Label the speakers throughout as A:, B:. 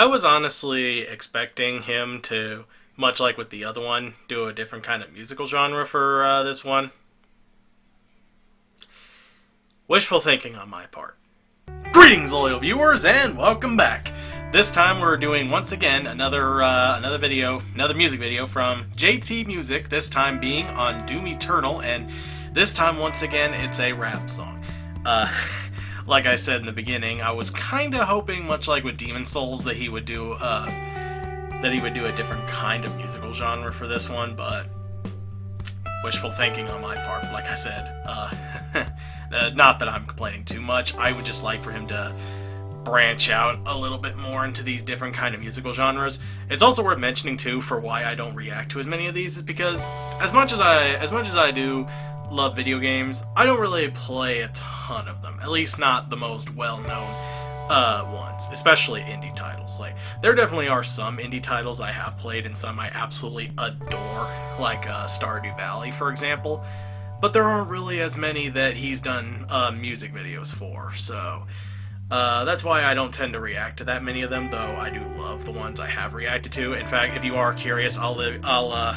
A: I was honestly expecting him to, much like with the other one, do a different kind of musical genre for uh, this one. Wishful thinking on my part. Greetings, loyal viewers, and welcome back. This time we're doing once again another uh, another video, another music video from JT Music. This time being on Doom Eternal, and this time once again it's a rap song. Uh, like I said in the beginning, I was kind of hoping, much like with Demon Souls, that he would do uh, that he would do a different kind of musical genre for this one, but wishful thinking on my part. Like I said, uh, uh, not that I'm complaining too much. I would just like for him to branch out a little bit more into these different kind of musical genres. It's also worth mentioning too for why I don't react to as many of these is because as much as I as much as I do love video games, I don't really play a ton of them. At least not the most well-known uh, ones, especially indie titles. Like, there definitely are some indie titles I have played and some I absolutely adore, like uh, Stardew Valley, for example. But there aren't really as many that he's done uh, music videos for, so uh, that's why I don't tend to react to that many of them. Though I do love the ones I have reacted to. In fact, if you are curious, I'll I'll uh,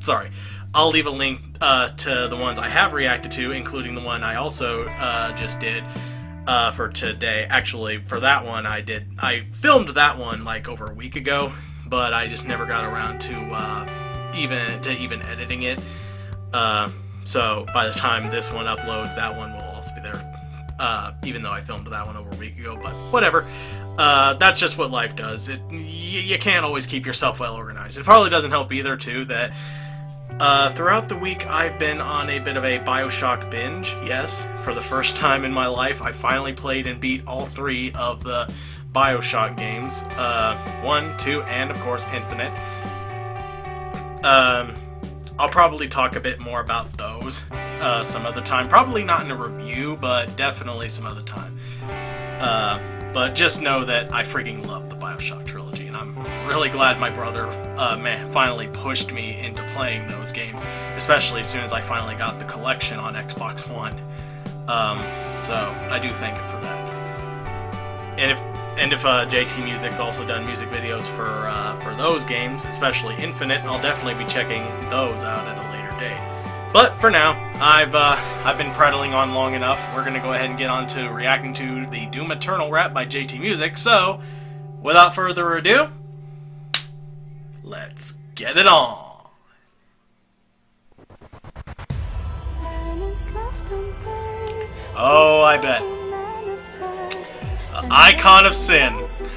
A: sorry, I'll leave a link uh, to the ones I have reacted to, including the one I also uh, just did uh, for today. Actually, for that one, I did. I filmed that one like over a week ago, but I just never got around to uh, even to even editing it. Uh, so by the time this one uploads, that one will also be there. Uh, even though I filmed that one over a week ago, but whatever. Uh, that's just what life does. It you can't always keep yourself well organized. It probably doesn't help either, too, that uh, throughout the week, I've been on a bit of a Bioshock binge. Yes, for the first time in my life, I finally played and beat all three of the Bioshock games. Uh, one, two, and of course, Infinite. Um, I'll probably talk a bit more about those uh, some other time. Probably not in a review, but definitely some other time. Uh, but just know that I freaking love the Bioshock trilogy, and I'm really glad my brother uh, man, finally pushed me into playing those games, especially as soon as I finally got the collection on Xbox One. Um, so I do thank him for that. And if and if uh, JT Music's also done music videos for uh, for those games, especially Infinite, I'll definitely be checking those out at a later date. But for now, I've uh, I've been prattling on long enough. We're gonna go ahead and get on to reacting to the Doom Eternal rap by JT Music. So, without further ado, let's get it on. Oh, I bet. Uh, icon of sin.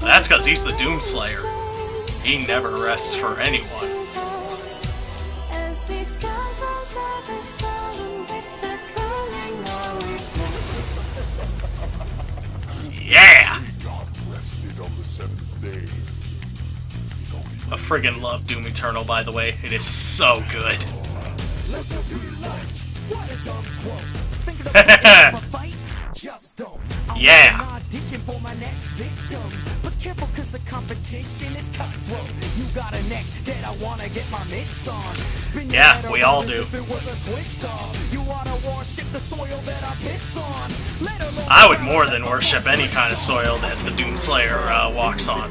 A: That's because he's the Doomslayer. He never rests for anyone. Yeah! I friggin' love Doom Eternal, by the way. It is so good. yeah! Careful cause the competition is cutthroat. You got a neck that I wanna get my mitts on. Spin yeah, we all do. I would more than worship any kind of soil that the Doomslayer uh, walks on.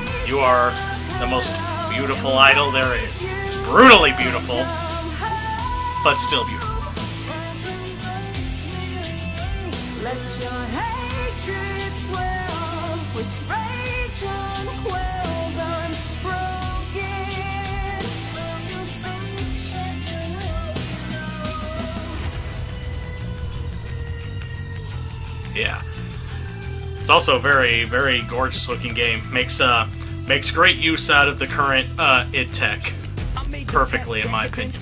A: You are the most beautiful idol there is. Brutally beautiful, but still beautiful. Yeah. It's also a very, very gorgeous looking game. Makes uh makes great use out of the current uh, id Tech perfectly, in my opinion.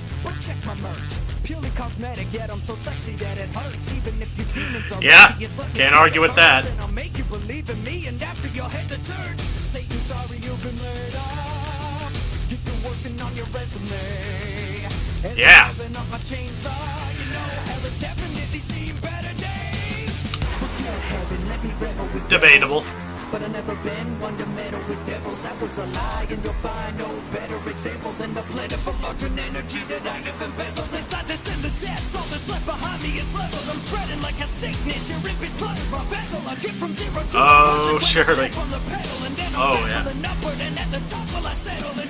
B: cosmetic, yet I'm so sexy that it hurts. Even if you demons are
A: Yeah, can't argue with that.
B: rust And I'll make you believe in me, and after you'll head to church. Satan, sorry you've been laid off. Get to working on your resume. And
A: Yeah.
B: sharpen up my chainsaw. You know, hell has definitely seen better days. Forget heaven, let me revel with
A: Debatable.
B: But I've never been one to meddle with devils. That was a lie, and you'll find no better example than the plentiful Argent energy that I have embezzled. Inside this in the depths, all that's left behind me is leveled. I'm spreading like a sickness. Your rip is blood is my vessel. I get from zero to
A: Oh,
B: 100
A: surely.
B: on the pedal, and then I'm
A: Oh, yeah.
B: upward, and at the top will I settle. And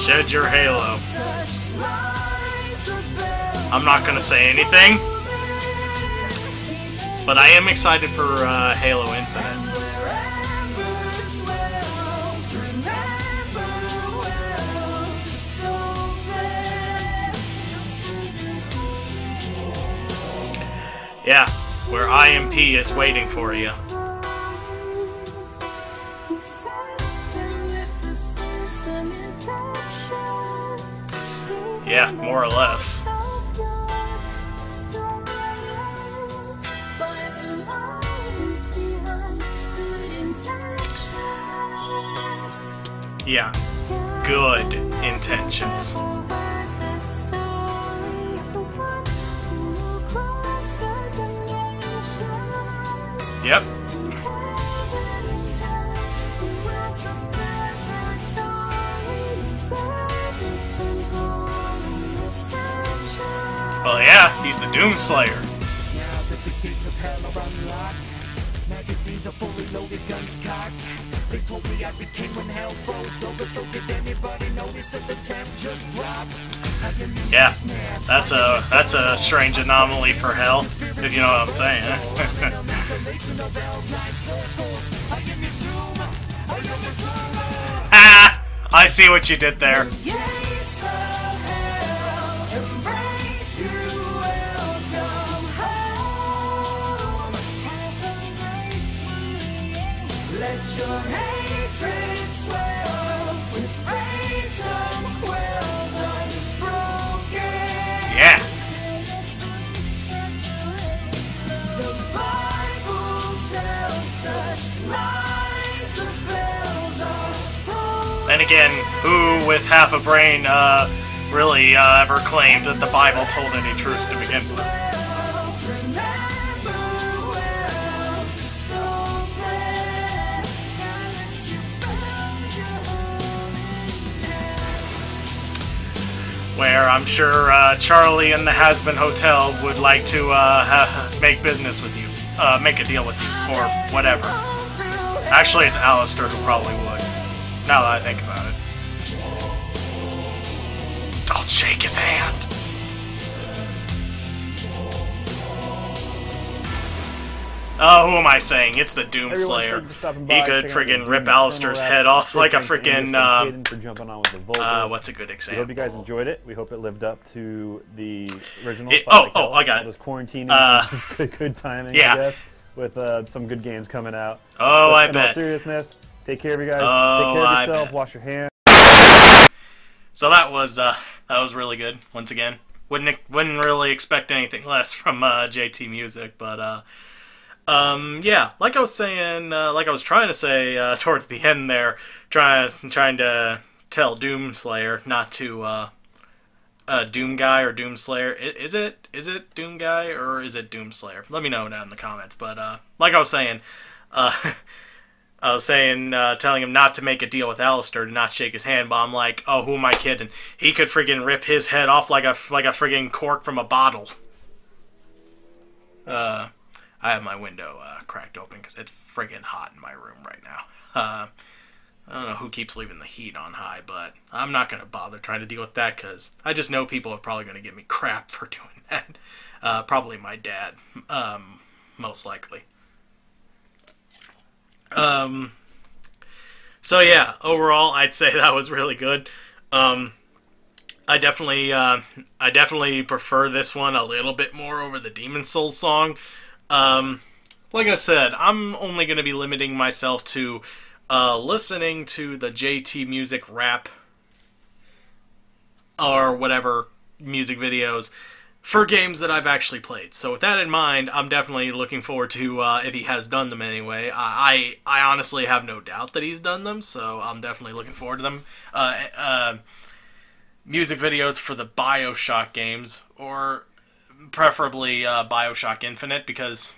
A: Shed your halo. I'm not gonna say anything, but I am excited for uh, Halo Infinite. Yeah, where IMP is waiting for you. Yeah, more or less. Yeah, good intentions. Well, yeah, he's the Doomslayer.
B: Now that the gates of hell are unlocked, magazines are fully loaded, guns cocked. They told me I'd be king when hell froze over, so did anybody notice that the temp just dropped? I am the
A: Yeah, that's a that's a strange anomaly for hell, if you know what I'm saying.
B: Amalgamation of hell's nine circles. I am your doom. I am your doom.
A: ah, I see what you did there.
C: Gates your hatred swell with rage unquelled, unbroken.
A: Yeah,
C: The Bible tells such lies, the bells are told.
A: then again, who with half a brain uh, really uh, ever claimed that the Bible told any truths to begin with? Where I'm sure uh, Charlie and the Hazbin Hotel would like to uh, make business with you, uh, make a deal with you, or whatever. Actually, it's Alastor who probably would. Now that I think about it. I'll shake his hand. Oh, who am I saying? It's the Doomslayer.
D: thank you for stopping
A: He could friggin' rip
D: Alastor's
A: head off like a friggin',
D: Anderson for jumping on with the.
A: Uh, what's a good
D: We
A: example?
D: hope you guys enjoyed it. We hope it lived up to the original.
A: It- oh, oh, I got
D: all
A: it.
D: was quarantining,
A: Uh,
D: good, timing,
A: yeah.
D: I guess, with uh, some good games coming out.
A: Oh,
D: But
A: I
D: in all
A: bet.
D: seriousness, take care of you guys.
A: Oh,
D: take care of yourself. Wash your hands.
A: So that was uh, that was really good. Once again, wouldn't wouldn't really expect anything less from uh, JT Music, but uh, um, yeah, like I was saying, uh, like I was trying to say uh, towards the end there, trying trying to tell Doomslayer not to uh, uh, Doom Guy or Doomslayer. Is it is it Doom Guy or is it Doomslayer? Let me know down in the comments. But uh, like I was saying, uh, I was saying, uh, telling him not to make a deal with Alastor to not shake his hand, but I'm like, oh, who am I kidding? He could friggin' rip his head off like a like a friggin' cork from a bottle. Uh, I have my window uh, cracked open because it's friggin' hot in my room right now. Uh, I don't know who keeps leaving the heat on high, but I'm not going to bother trying to deal with that because I just know people are probably going to give me crap for doing that. Uh, probably my dad, um, most likely. Um, so yeah, overall, I'd say that was really good. Um, I definitely, uh, I definitely prefer this one a little bit more over the Demon Souls song. Um, like I said, I'm only going to be limiting myself to uh, listening to the JT Music rap or whatever music videos for games that I've actually played. So with that in mind, I'm definitely looking forward to uh, if he has done them anyway. I, I I honestly have no doubt that he's done them, so I'm definitely looking forward to them. Uh, uh, music videos for the Bioshock games, or preferably uh, Bioshock Infinite, because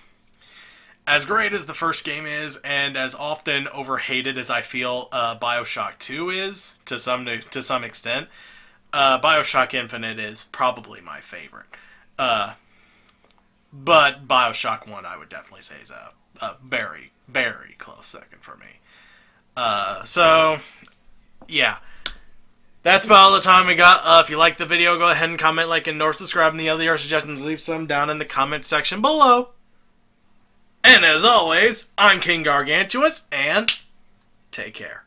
A: as great as the first game is, and as often overhated as I feel uh, Bioshock Two is to some to some extent, uh, Bioshock Infinite is probably my favorite. Uh, but Bioshock One, I would definitely say, is a, a very very close second for me. Uh, so yeah. That's about all the time we got. Uh, if you like the video, go ahead and comment, like, and or subscribe. And the other suggestions, leave some down in the comment section below. And as always, I'm King Gargantuas, and take care.